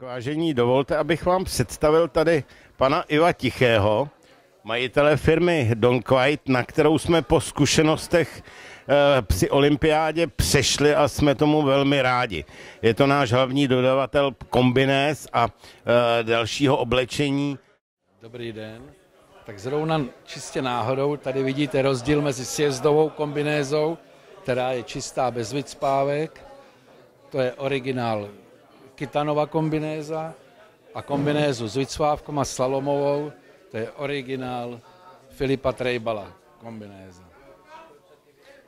Vážení, dovolte, abych vám představil tady pana Iva Tichého, majitele firmy Don Quite, na kterou jsme po zkušenostech eh, při olympiádě přešli a jsme tomu velmi rádi. Je to náš hlavní dodavatel kombinéz a eh, dalšího oblečení. Dobrý den. Tak zrovna čistě náhodou tady vidíte rozdíl mezi sjezdovou kombinézou, která je čistá bez vycpávek, to je originál Kitanova kombinéza a kombinézu s vycvávkou a slalomovou, to je originál Filipa Trejbala kombinéza.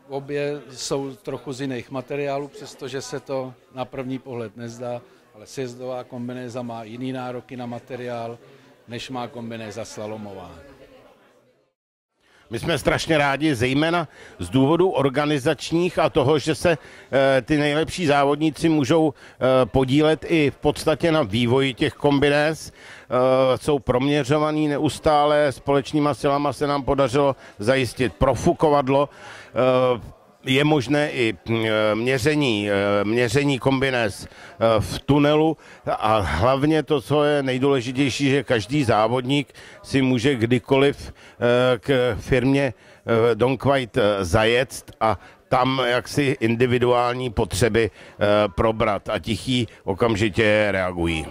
Obě jsou trochu z jiných materiálů, přestože se to na první pohled nezdá, ale sjezdová kombinéza má jiný nároky na materiál, než má kombinéza slalomová. My jsme strašně rádi, zejména z důvodu organizačních a toho, že se e, ty nejlepší závodníci můžou e, podílet i v podstatě na vývoji těch kombinéz. E, jsou proměřovaný neustále, společnýma silama se nám podařilo zajistit profukovadlo. Je možné i e, měření, e, měření kombinez e, v tunelu a hlavně to, co je nejdůležitější, že každý závodník si může kdykoliv k firmě Don Quite zajet a tam jaksi individuální potřeby probrat a tichý okamžitě reagují.